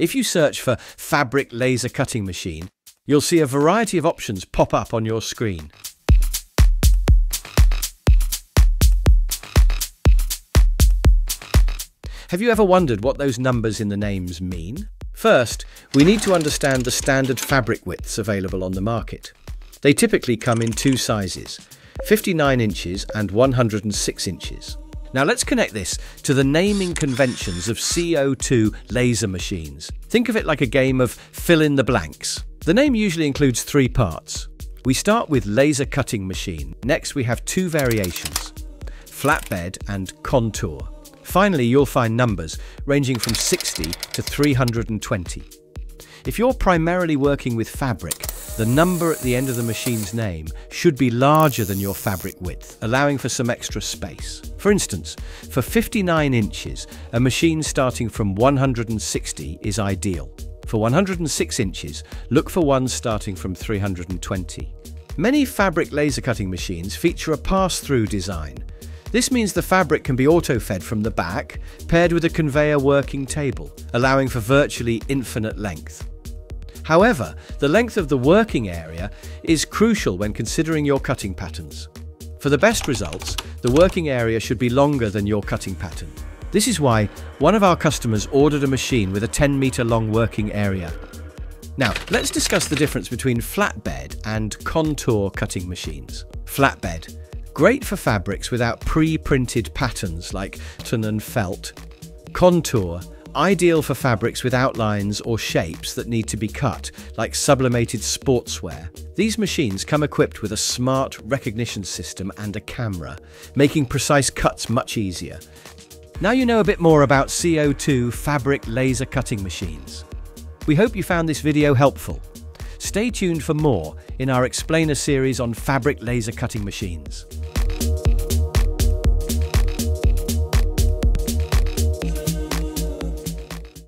If you search for fabric laser cutting machine, you'll see a variety of options pop up on your screen. Have you ever wondered what those numbers in the names mean? First, we need to understand the standard fabric widths available on the market. They typically come in two sizes, 59 inches and 106 inches. Now let's connect this to the naming conventions of CO2 laser machines. Think of it like a game of fill in the blanks. The name usually includes three parts. We start with laser cutting machine. Next we have two variations, flatbed and contour. Finally, you'll find numbers ranging from 60 to 320. If you're primarily working with fabric, the number at the end of the machine's name should be larger than your fabric width, allowing for some extra space. For instance, for 59 inches, a machine starting from 160 is ideal. For 106 inches, look for ones starting from 320. Many fabric laser cutting machines feature a pass-through design, this means the fabric can be auto-fed from the back, paired with a conveyor working table, allowing for virtually infinite length. However, the length of the working area is crucial when considering your cutting patterns. For the best results, the working area should be longer than your cutting pattern. This is why one of our customers ordered a machine with a 10 meter long working area. Now, let's discuss the difference between flatbed and contour cutting machines. Flatbed Great for fabrics without pre-printed patterns like ton and felt. Contour, ideal for fabrics with outlines or shapes that need to be cut, like sublimated sportswear. These machines come equipped with a smart recognition system and a camera, making precise cuts much easier. Now you know a bit more about CO2 fabric laser cutting machines. We hope you found this video helpful. Stay tuned for more in our explainer series on fabric laser cutting machines.